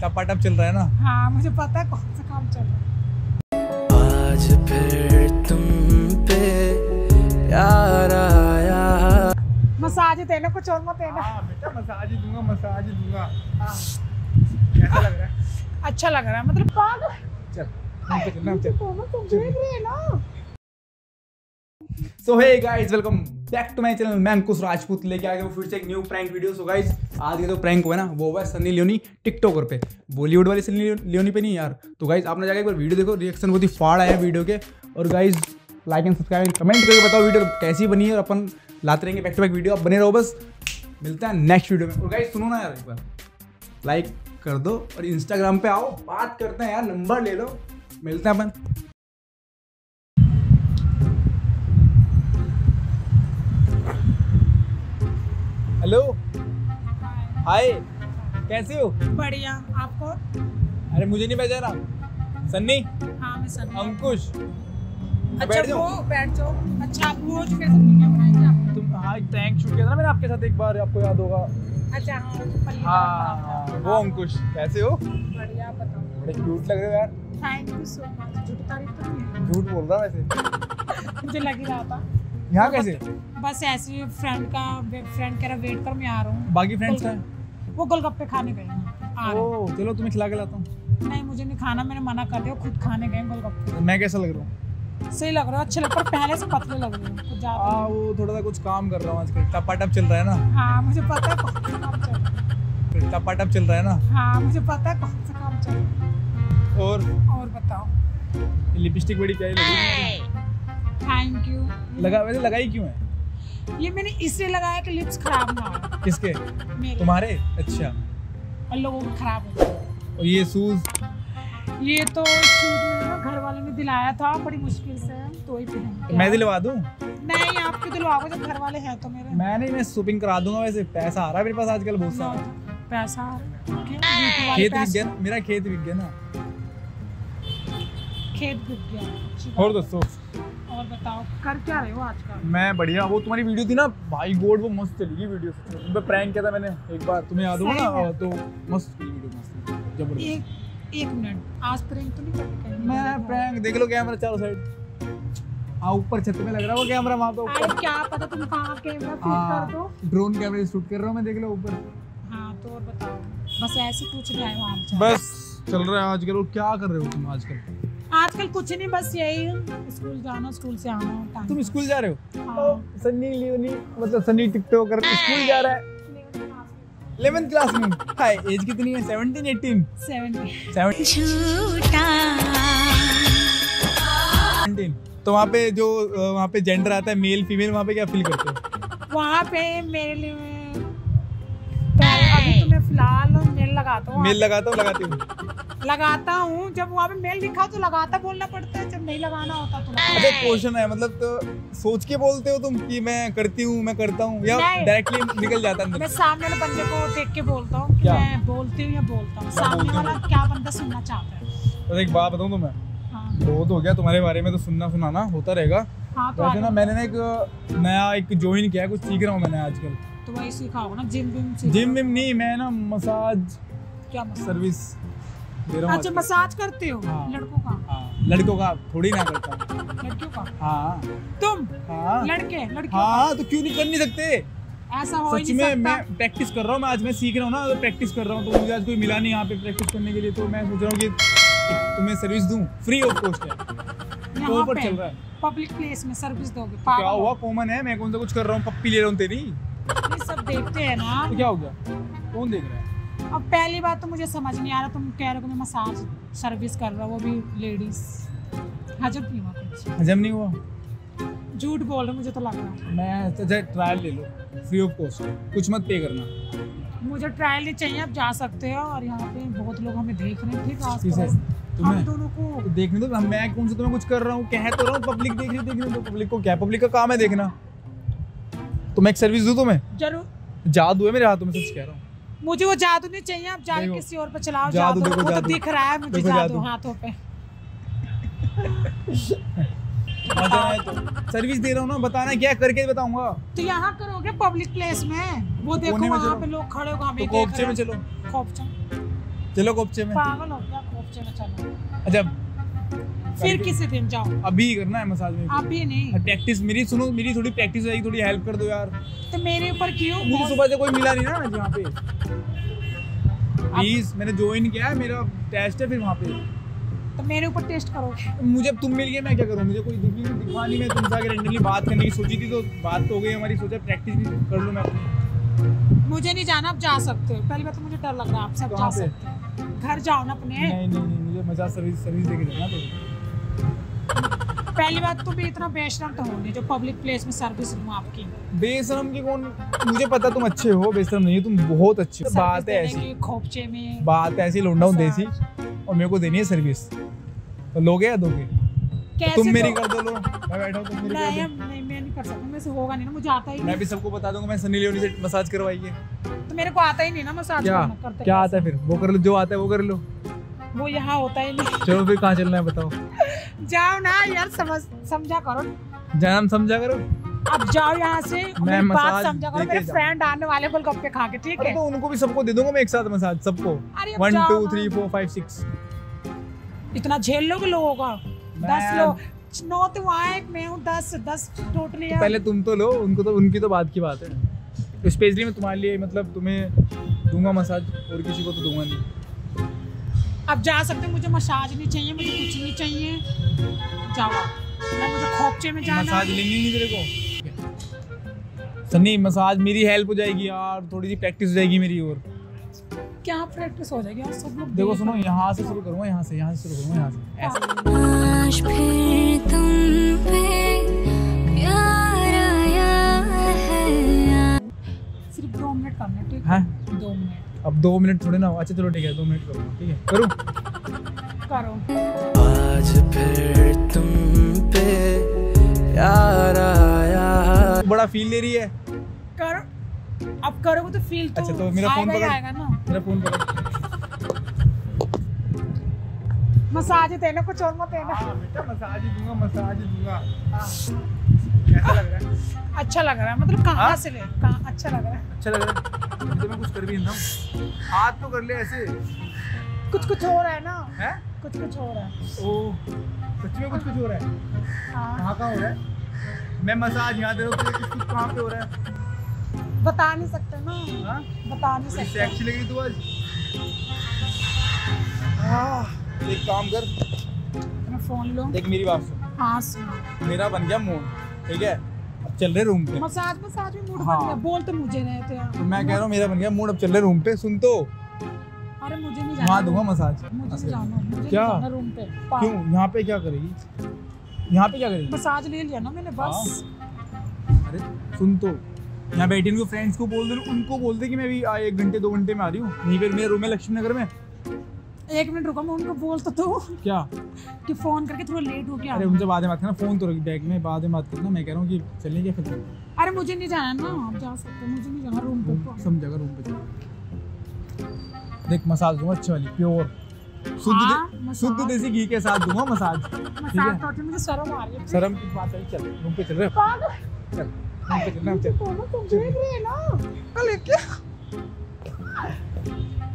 टपाटप चल रहा है ना? हाँ मुझे पता है कौन सा काम चल रहा है। आज फिर तुम पे प्यार आया। मसाज देना कुछ और मत देना। हाँ बेटा मसाज ही दूँगा मसाज ही दूँगा। हाँ। कैसा लग रहा है? अच्छा लग रहा है मतलब पागल। चल हम पे चलना हम चल। दोनों तुम देख रहे हैं ना। So hey guys welcome back to my channel मैं अंकुश राजपूत लेके आ गया फिर से एक new prank video so guys आज के जो प्रैंक हुआ ना, वो हुआ सनी लियोनी टिकटॉकर पे. बॉलीवुड वाली सनी लियोनी पे नहीं यार. तो गाइस आपने जाकर एक बार वीडियो देखो. रिएक्शन बहुत ही फाड़ आया वीडियो के. और guys like and subscribe comment करके बताओ वीडियो कैसी बनी है और अपन लाते रहेंगे बैक टू बैक वीडियो आप बने रहो बस. मिलता है नेक्स्ट वीडियो में. और गाइज़ सुनो ना यार एक बार. लाइक कर दो और इंस्टाग्राम पे आओ. बात करते हैं यार. नंबर ले लो. मिलते हैं अपन. हेलो। हाय कैसे हो? बढ़िया आपको अरे मुझे नहीं पहचाना सन्नी? हाँ मैं सनी अंकुश। अच्छा बैठ जाओ। बैठ जाओ। अच्छा आप वो तुम हाँ एक प्रैंक शूट किया था ना मैंने आपके साथ एक बार आपको याद होगा। अच्छा हाँ हाँ हाँ, वो अंकुश कैसे हो? बढ़िया बताओ। बड़े क्यूट लग रहे हो यार। थैंक यू सो मच झूठी तारीफ़ तो नहीं झूठ बोल रहा वैसे। मुझे लग ही रहा था। यहाँ कैसे? बस ऐसे ही फ्रेंड का फ्रेंड कह रहा वेट कर मैं आ रहा हूँ। बाकी फ्रेंड्स हैं वो गोलगप्पे खाने गए आ रहे चलो तुम्हें खिला के लाता हूँ। नहीं मुझे नहीं खाना मैंने मना कर दिया खुद खाने गए गोलगप्पे। मैं कैसा लग रहा हूँ? सही लग रहा है अच्छे लग पर पहले से पतले लग रहे हैं कुछ ज़्यादा। हाँ वो थोड़ा सा कुछ काम कर रहा हूँ आजकल टपाटप चल रहा है ना? हाँ मुझे पता है कौन सा काम चल रहा है। टपाटप चल रहा है ना? हाँ मुझे पता है कौन सा काम चल रहा है। और? और बताओ। लिपस्टिक बड़ी प्यारी लगी थैंक यू लगा वैसे लगाई क्यों है? ये मैंने इसलिए लगाया कि लिप्स खराब ना हो। किसके? मेरे। तुम्हारे? अच्छा। और लोगों को खराब हो और ये शूज़ ये तो शूज़ मैंने ना घर वाले ने दिलाया था बड़ी मुश्किल से। तो ही पहन मैं दिलवा दूँ? नहीं आपके दिलवाओगे जब घर वाले हैं तो मेरे। मैं नहीं मैं शॉपिंग करा दूँगा वैसे। पैसा आ रहा है मेरे पास आजकल बहुत सारा। पैसा है। वाले खेत बिक गया मेरा खेत बिक गया ना खेत बिक गया और दोस्तों और बताओ कर क्या रहे हो आजकल? मैं बढ़िया वो तुम्हारी वीडियो थी ना भाई गोड वो मस्त चली गई वीडियो। तुम पे प्रैंक किया था मैंने एक बार। तुम्हें याद होगा ना? तो मस्त वीडियो मस्त ज़बरदस्त। एक एक मिनट आज प्रैंक तो नहीं करते मैं प्रैंक देख लो कैमरा चारों साइड हाँ ऊपर छत में लग रहा है वो कैमरा वहाँ पे ऊपर। क्या पता तुम कहाँ कैमरा फिट कर हाँ दो। ड्रोन कैमरे से शूट कर रहा हूँ मैं देख लो ऊपर। हाँ तो और बताओ। बस ऐसे पूछ रहे हैं वहाँ बस चल रहा है आजकल। और क्या कर रहे हो तुम आजकल? आजकल कुछ नहीं बस यही स्कूल जाना स्कूल से आना टाइम तुम स्कूल जा रहे हो? हाँ। सन्नी लियोनी मतलब सन्नी टिकटॉकर स्कूल जा रहा है। इलेवेंथ क्लास में हाय एज कितनी है? 17 18 सेवेंटी 17 तो वहाँ पे जो वहाँ पे जेंडर आता है मेल फीमेल वहाँ पे क्या फील करते हो? वहाँ पे मेरे लिए अभी तो मैं फ़िलहाल लगाता हूँ मेल लगाता हूँ लगाती हूँ। लगाता हूँ जब वहाँ पे मेल लिखा तो लगाता बोलना पड़ता है जब नहीं लगाना होता तो अच्छा क्वेश्चन है मतलब तो सोच के बोलते हो तुम कि मैं करती हूँ मैं करता हूँ या डायरेक्टली निकल जाता है मैं सामने वाले बंदे को देख के बोलता हूँ कि मैं बोलती हूँ या बोलता हूँ। सामने वाला क्या बंदा सुनना चाहता है? तो एक बात बताऊँ तुम्हें? हाँ। बहुत हो गया तुम्हारे बारे में तो सुनना सुनाना होता रहेगा। हाँ तो वैसे ना मैंने ना एक नया एक ज्वाइन किया है कुछ सीख रहा हूँ मैंने आजकल। तो वही सीखा होगा ना जिम विम जिम विम नहीं मैं ना मसाज क्या मसाज? सर्विस दे रहा हूँ अच्छा मसाज करते हो हाँ। लड़कों का? हाँ लड़कों का थोड़ी ना करता लड़कियों का? हाँ। तुम? हाँ। लड़के लड़कियों हाँ तो क्यों नहीं कर नहीं सकते? ऐसा हो सच नहीं में मैं प्रैक्टिस कर रहा हूँ मैं आज मैं सीख रहा हूँ ना तो प्रैक्टिस कर रहा हूँ तो मुझे आज कोई मिला नहीं यहाँ पे प्रैक्टिस करने के लिए तो मैं सोच रहा हूँ कि तुम्हें सर्विस दूँ। फ्री ऑफ़ कॉस्ट है। तो ऊपर चल रहा है। पब्लिक प्लेस में सर्विस दोगे क्या हुआ? कॉमन है। मैं कौन सा कुछ कर रहा हूँ? पप्पी ले रहा हूँ तेरी। तो ये सब देखते हैं ना। क्या हो गया? कौन देख रहा है? अब पहली बात तो मुझे समझ नहीं आ रहा तुम कह रहे हो मैं मसाज सर्विस कर रहा हूँ वो भी लेडीज़ हजम नहीं हुआ कुछ। हजम नहीं हुआ? झूठ बोल रहे मुझे तो लग रहा है। मैं तो ट्रायल ले लो फ्री ऑफ़ कॉस्ट कुछ मत पे करना। मुझे ट्रायल नहीं चाहिए आप जा सकते हो और यहाँ पे बहुत लोग हमें देख रहे हैं ठीक है हम तुम्हें? दोनों को तो देखने दो मैं कौन सा तुम्हें कुछ कर रहा हूँ? कह तो रहा हूँ पब्लिक देख रही देखने दो पब्लिक को क्या? पब्लिक का काम है देखना। तो मैं एक सर्विस दूँ तुम्हें? ज़रूर। जादू है मेरे हाथों में सच कह रहा हूँ। मुझे वो जादू नहीं चाहिए आप जाके किसी और पे चलाओ जादू जादू, वो तो दिख रहा है मुझे जादू। हाथों पे। तो। सर्विस दे रहा हूँ ना बताना क्या करके बताऊँगा? तो यहाँ करोगे पब्लिक प्लेस में? वो देखो वहाँ पे लोग खड़े हो हमें तो रहे में। चलो। खोपचा चलो कोपचे में। पागल हो गया कोपचे में चलो। अच्छा फिर किसी दिन जाओ अभी करना है मसाज में अभी नहीं। प्रैक्टिस मेरी सुनो मेरी थोड़ी प्रैक्टिस हो जाएगी थोड़ी हेल्प कर दो यार। तो मेरे ऊपर क्यों मुझे सुबह से कोई मिला नहीं ना यहाँ पे। प्लीज़ मैंने ज्वाइन किया है मेरा टेस्ट है फिर वहाँ पे। तो मेरे ऊपर टेस्ट करो। मुझे तुम मिल गए मैं क्या करूँ? मुझे कोई दिखी नहीं दिखा नहीं मैं तुमसे अगर रेंडमली बात करने की सोची थी तो बात तो हो गई हमारी सोचा प्रैक्टिस भी कर लूँ मैं अपनी। मुझे नहीं जाना आप जा सकते हो। पहली बात तो मुझे डर लग रहा है आप सब जा सकते हो। घर जाओ ना अपने। नहीं नहीं नहीं मुझे मज़ा सर्विस सर्विस देके जाना तो। पहली बात तो भी इतना बेशरम तो हो नहीं जो पब्लिक प्लेस में सर्विस लूँ आपकी। बेशरम की कौन मुझे पता तुम अच्छे हो बेशरम नहीं हो तुम बहुत अच्छे हो। बात है ऐसी खोपचे में। बात ऐसी लौंडा हूँ देसी। और मेरे को देनी है सर्विस तो लोगे या दोगे? तुम मेरी कर दो लो मैं बैठा हूँ तुम मेरी नहीं कर हम- नहीं मैं नहीं कर सकता मेरे से होगा नहीं ना मुझे आता ही दो मैं भी सबको बता दूँगा मैं सनी लियोनी से मसाज करवाई है। तो मेरे को आता ही नहीं ना मसाज क्या? क्या आता है फिर? वो कर लो जो आता है वो कर लो। वो यहाँ होता ही नहीं। चलो फिर कहाँ चलना है बताओ। जाओ ना यार समझ समझा करो। जन्म समझा करो। अब जाओ यहाँ से मैं बात समझा करो। मेरे फ्रेंड आने वाले गोलगप्पे खा के ठीक है? तो उनको भी सबको दे दूँगा मैं एक साथ मसाज सबको। One two three four five six इतना झेल लोगे लोगों का? दस लोग। नौ तो वहाँ है मैं हूँ दस दस टोटली तो पहले तुम तो लो उनको तो उनकी तो बात की बात है। स्पेशली मैं तुम्हारे लिए मतलब तुम्हें दूँगा मसाज और किसी को तो दूँगा नहीं। अब जा सकते मुझे मसाज नहीं चाहिए मुझे कुछ नहीं चाहिए। जाओ ना मुझे खोपचे में जाना मसाज लेनी नहीं तेरे को? सन्नी मसाज मेरी हेल्प हो जाएगी यार थोड़ी सी प्रैक्टिस हो जाएगी मेरी और। क्या प्रैक्टिस हो जाएगी और सब लोग देखो सुनो यहाँ से शुरू करूँगा यहाँ से यहाँ से शुरू करूँगा यहाँ से। ऐसे अब दो मिनट थोड़े ना हो। अच्छा चलो ठीक है दो मिनट करूँगा ठीक है? करूँ। करो। आज फिर तुम पे प्यार आया। बड़ा फील ले रही है। करो। अब करोगे तो फील तो अच्छा, तो मेरा फ़ोन पकड़। आएगा ना। मेरा फ़ोन पकड़। मसाज देना कुछ और मत देना। हाँ बेटा मसाज ही दूँगा मसाज ही दूँगा। कैसा लग रहा है? अच्छा लग रहा है मतलब कहाँ हाँ? से ले? कहाँ? अच्छा लग रहा है। अच्छा लग रहा है। तो मैं कुछ कर भी हूँ। हाथ तो कर ले ऐसे। कुछ कुछ हो रहा है ना? हैं? कुछ कुछ हो रहा है। ओ सच में कुछ कुछ हो रहा है? हाँ। कहाँ कहाँ हो रहा है? मैं मसाज यहाँ दे रहा हूँ कुछ कुछ कहाँ पे हो रहा है? बता नहीं सकते ना। हाँ? बता नहीं सकते। सेक्सी लग रही तू आज। आह, एक काम कर। मैं फ़ोन लो। देख मेरी बात सुन। हाँ सुनो। मेरा बन गया मूड ठीक है? चल रहे रूम पे। मसाज मसाज में मूड हाँ। बन गया। बोल तो मुझे रहे थे तो मैं कह रहा हूँ मेरा बन गया मूड अब चल रहे रूम पे। सुन तो। अरे मुझे नहीं वहाँ जाना। दूँगा मसाज। मुझे नहीं जाना। मुझे क्या? नहीं जाना रूम पे। क्यों? यहाँ पे क्या करेगी? यहाँ पे क्या करेगी? मसाज ले लिया ना मैंने बस। अरे सुन तो। यहाँ बैठे उनको फ्रेंड्स को बोल दे उनको बोल दे कि मैं भी एक घंटे दो घंटे में आ रही हूँ। यहीं पे मेरा रूम है लक्ष्मी नगर में। एक मिनट रुको मैं उनको बोल तो दो क्या? कि फ़ोन करके थोड़ा लेट हो गया। अरे उनसे बाद में बात करना फ़ोन तो रख बैग में बाद में बात करना। मैं कह रहा हूँ कि चलें क्या फिर। अरे मुझे नहीं जाना ना आप जा सकते हो, मुझे नहीं जाना रूम पे समझा रूम पे चल। देख मसाज दूँगा अच्छी वाली प्योर शुद्ध हाँ। शुद्ध देसी घी के साथ दूँगा मसाज। ठीक मसाज है? तो मुझे शर्म आ रही है। शर्म की बात है चल रूम पे चल रहे। पागल। चल रूम पे चलना चल। दोनों तुम देख रहे हैं ना। अरे क्या?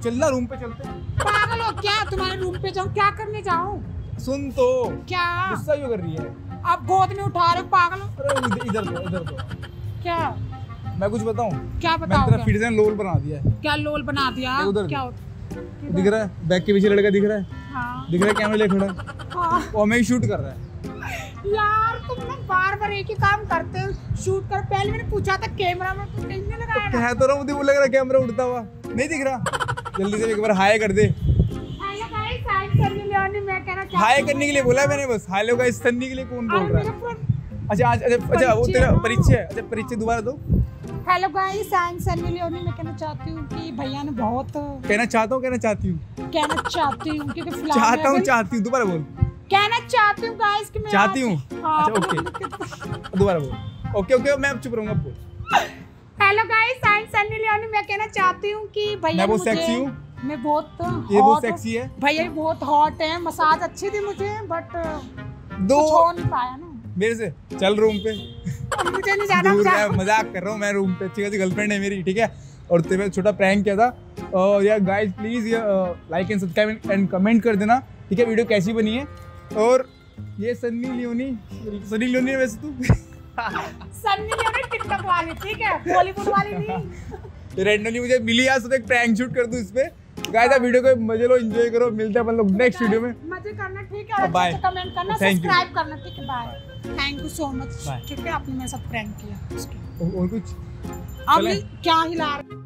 चलना रूम पे चलते हैं। पागल हो क्या? तुम्हारे रूम पे जाऊँ क्या करने जाऊँ? सुन तो। क्या? गुस्सा क्यों कर रही है? आप गोद में उठा रहे हो पागल अरे इधर दो इधर दो। क्या? मैं कुछ बताऊँ? क्या बताओ तेरा फिर से लोल बना दिया है। क्या लोल बना दिया? उधर क्या देख। रहा है? बैग के पीछे लड़का दिख रहा है? हाँ। दिख रहा है कैमरे ले खड़ा है? हाँ। हमें ही शूट कर रहा है। यार तुम ना बार बार एक ही काम करते हो। शूट कर। पहले मैंने पूछा था कैमरा में तुम नहीं लगाया कह तो रहा हूँ मुझे वो लग रहा है कैमरा उड़ता हुआ। नहीं दिख रहा। जल्दी से एक बार हाय कर दे। हाय करने के लिए बोला मैंने बस। हेलो गाइस सन्नी के लिए कौन बोल रहा है। अच्छा आज अच्छा अच्छा वो तेरा परिचय है। अच्छा परिचय दोबारा दो। Hello guys I am Sunny Leone मैं कहना चाहती हूँ कि भैया ने बहुत कहना चाहता हूँ कहना चाहती हूँ। कहना चाहती हूँ क्योंकि फ़िलहाल चाहता हूँ चाहती हूँ दोबारा बोल। कहना चाहती हूँ गाइस कि मैं चाहती हूँ? हाँ, अच्छा ओके दोबारा बोल। ओके ओके मैं अब चुप रहूँगा बोल। Hello guys I am Sunny Leone मैं कहना चाहती हूँ कि भैया मैं सेक्सी हूँ? मैं बहुत ये बहुत सेक्सी है। भैया बहुत हॉट है। मसाज अच्छी थी मुझे बट दो कुछ हो नहीं पाया ना। मेरे से चल रूम पे। मुझे नहीं जाना मज़ाक कर रहा हूँ मैं रूम पे। अच्छी खासी गर्लफ्रेंड है मेरी ठीक है? और तेरे छोटा प्रैंक किया था। और यार गाइस प्लीज़ ये like and subscribe and comment कर देना ठीक है? वीडियो कैसी बनी है? और ये सन्नी लियोनी सनी लियोनी वैसे तू। सन्नी लियोनी टिकटॉक वाली ठीक है? बॉलीवुड वाली नहीं। रैंडमली मुझे मिली आज तो एक प्रैंक शूट कर दूँ इस पे। गाइस आप वीडियो को मज़े लो एंजॉय करो। मिलते हैं अपन लोग नेक्स्ट वीडियो में। मज़े करना ठीक है? और Bye. कमेंट करना सब्सक्राइब करना ठीक है? Bye thank you so much ठीक है? आपने मेरे साथ प्रैंक किया और कुछ? अब क्या हिला रहे